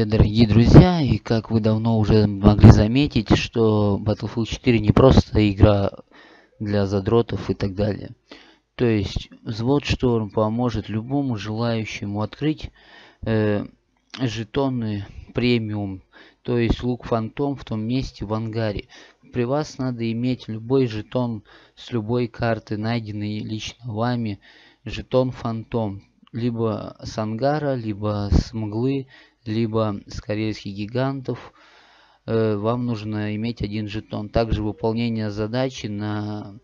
Привет, дорогие друзья! И как вы давно уже могли заметить, что Battlefield 4 не просто игра для задротов и так далее. То есть взвод Шторм поможет любому желающему открыть э, жетоны премиум, то есть лук фантом в том месте в ангаре. При вас надо иметь любой жетон с любой карты, найденный лично вами, жетон фантом. Либо с ангара, либо с мглы, либо с корейских гигантов, э, вам нужно иметь один жетон. Также выполнение задачи на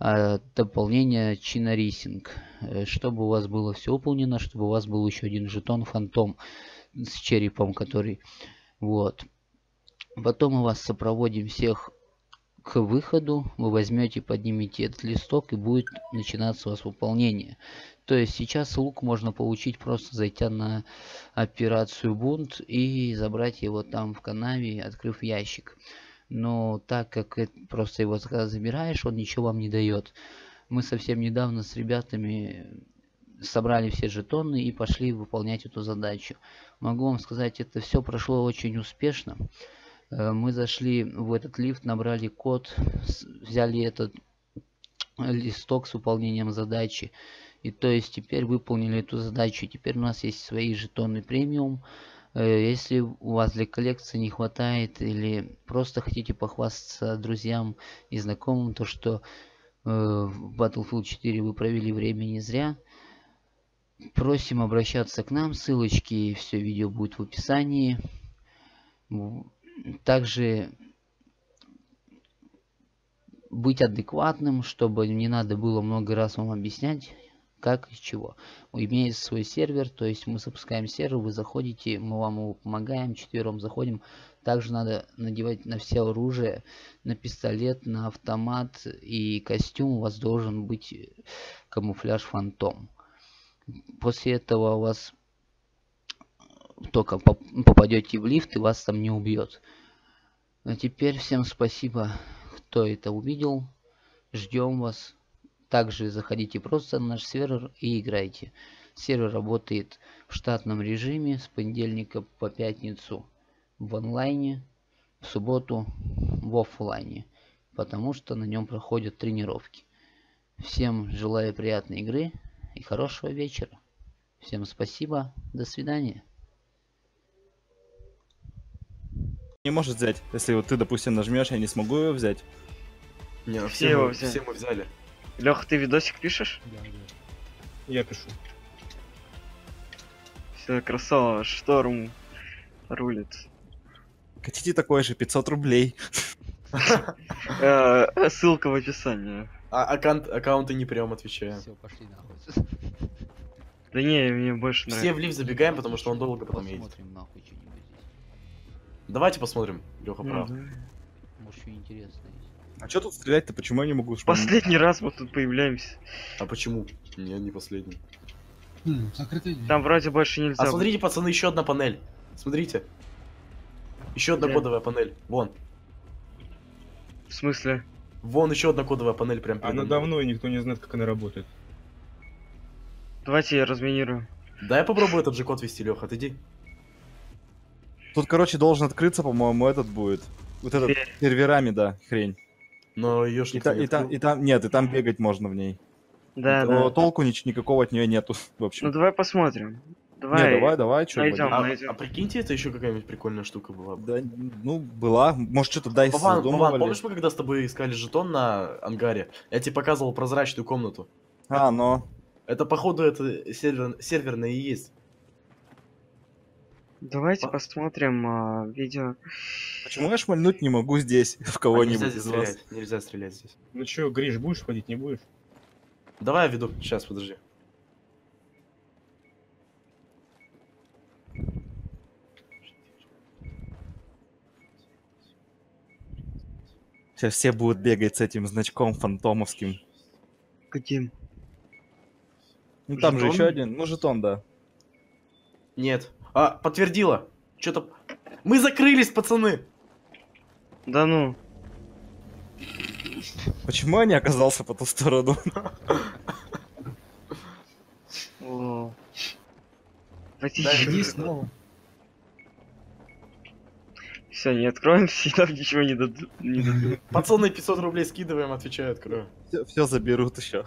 э, дополнение China Racing. Э, чтобы у вас было все выполнено, чтобы у вас был еще один жетон фантом с черепом, который... Вот. Потом мы вас сопроводим всех к выходу. Вы возьмете, поднимете этот листок и будет начинаться у вас выполнение. То есть сейчас лук можно получить просто зайдя на операцию бунт и забрать его там в канаве, открыв ящик. Но так как просто его забираешь, он ничего вам не дает. Мы совсем недавно с ребятами собрали все жетоны и пошли выполнять эту задачу. Могу вам сказать, это все прошло очень успешно. Э, мы зашли в этот лифт, набрали код, взяли этот листок с выполнением задачи и то есть теперь выполнили эту задачу. Теперь у нас есть свои жетоны премиум. Э, если у вас для коллекции не хватает или просто хотите похвастаться друзьям и знакомым, то что э, в Battlefield 4 вы провели время не зря, просим обращаться к нам. Ссылочки, все видео будет в описании. Также быть адекватным, чтобы не надо было много раз вам объяснять как и чего. Имеет свой сервер, то есть мы запускаем сервер, вы заходите, мы вам его помогаем, четвером заходим. Также надо надевать на все оружие, на пистолет, на автомат и костюм у вас должен быть камуфляж фантом. После этого у вас только попадете в лифт и вас там не убьет. А теперь всем спасибо, кто это увидел. Ждем вас. Также заходите просто на наш сервер и играйте. Сервер работает в штатном режиме с понедельника по пятницу в онлайне, в субботу в офлайне, потому что на нем проходят тренировки. Всем желаю приятной игры и хорошего вечера. Всем спасибо, до свидания. Не может взять, если вот ты, допустим, нажмешь, я не смогу его взять. Не, ну все, все, его взяли. все мы взяли. Леха, ты видосик пишешь? Да, да. Я пишу. Все, красава, шторм рулит. Хотите такое же, 500 рублей. Э, ссылка в описании. А аккаунт, аккаунты не прям отвечаем. Все, пошли нахуй. Да не, мне больше нравится. Все в лифт забегаем, потому что он долго потом едет. Давайте посмотрим, Леха прав. Может, что интересно. А что тут стрелять-то? Почему я не могу? Последний раз мы тут появляемся. А почему? Не, не последний. Хм, Там вроде больше нельзя. А смотрите, пацаны, еще одна панель. Смотрите. Еще одна кодовая панель. Вон. В смысле? Вон еще одна кодовая панель прям Она давно, и никто не знает, как она работает. Давайте я разминирую. Да я попробую этот же код вести, Леха, отойди. Тут, короче, должен открыться, по-моему, этот будет. Вот этот серверами, да, хрень. Но ее ж и, та, и, там, и там нет, и там бегать можно в ней. Да, Но да. толку ни, никакого от нее нету, в общем. Ну давай посмотрим. Давай. Не, давай, давай, что найдем, а, а прикиньте, это еще какая-нибудь прикольная штука была. Да, ну, была. Может, что-то дай Вован, Вован, помнишь, мы когда с тобой искали жетон на ангаре? Я тебе показывал прозрачную комнату. А, но. Это, походу, это сервер, серверная и есть. Давайте По... посмотрим а, видео. Почему я шмальнуть не могу здесь в кого-нибудь а нельзя из вас? Стрелять. Нельзя стрелять здесь. Ну чё, Гриш, будешь ходить, не будешь? Давай я веду. Сейчас, подожди. Сейчас все будут бегать с этим значком фантомовским. Каким? Ну там жетон? же еще один. Ну, жетон, да. Нет. А, подтвердила. Что-то... Мы закрылись, пацаны! Да ну. Почему я не оказался по ту сторону? Да, снова. Все, не откроем, все нам ничего не дадут. Не дадут. Пацаны, 500 рублей скидываем, отвечаю, открою. Все, заберут еще.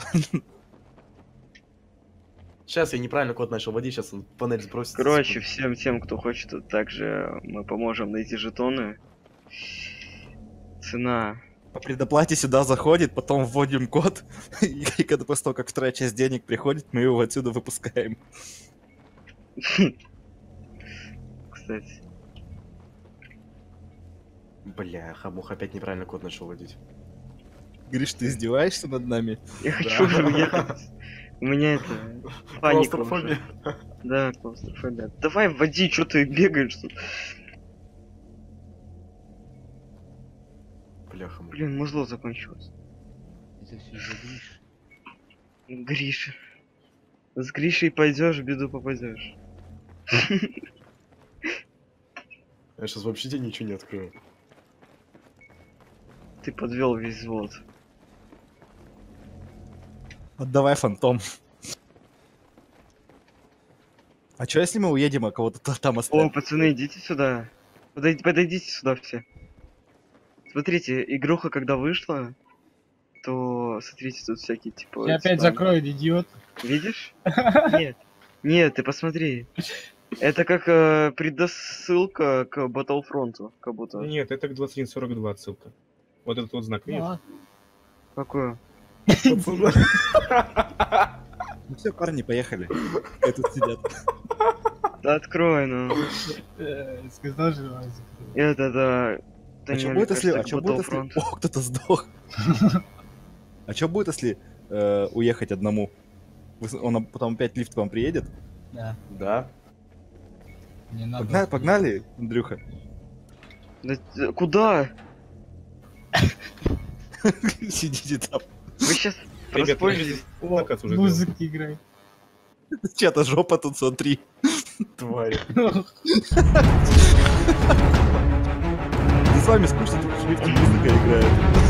Сейчас я неправильно код начал вводить, сейчас он панель сбросит. Короче, всем тем, кто хочет, также мы поможем найти жетоны. Цена. По предоплате сюда заходит, потом вводим код, и, когда после того, как вторая часть денег приходит, мы его отсюда выпускаем. Кстати. Бля, мух опять неправильно код начал вводить. Говоришь, ты издеваешься над нами? Я хочу уже уехать. У меня это... Паника Клаустрофобия. уже. Да, клаустрофобия. Давай вводи, что ты бегаешь тут. Бляха. Блин, музло закончилось. Это все из-за Гриши. Гриша. С Гришей пойдешь, в беду попадешь. Я сейчас вообще тебе ничего не открою. Ты подвел весь взвод. Отдавай фантом. А что если мы уедем, а кого-то та- там О, оставим? пацаны, идите сюда. Подойди- подойдите сюда все. Смотрите, игруха когда вышла, то смотрите, тут всякие типа. Я опять типа, закрою, идиот. Видишь? Нет. Нет, ты посмотри. Это как э, предосылка к Battlefront, как будто. Нет, это к 2142 отсылка. Вот этот вот знак, видишь? Ну, Какую? Ну все, парни, поехали. Э, Тут сидят. Да открой, ну. э, Сказал же. Это, да. А что будет, если... А что будет, если... О, кто-то сдох. А что будет, если э, уехать одному? Он потом опять лифт к вам приедет? Да, Да. не надо. Погнали, погнали, Андрюха. Да т- куда? Сидите там. Вы сейчас воспользуетесь. Музыка играет. Чья-то жопа тут, смотри. Тварь. С вами скучно, тут в музыка играет.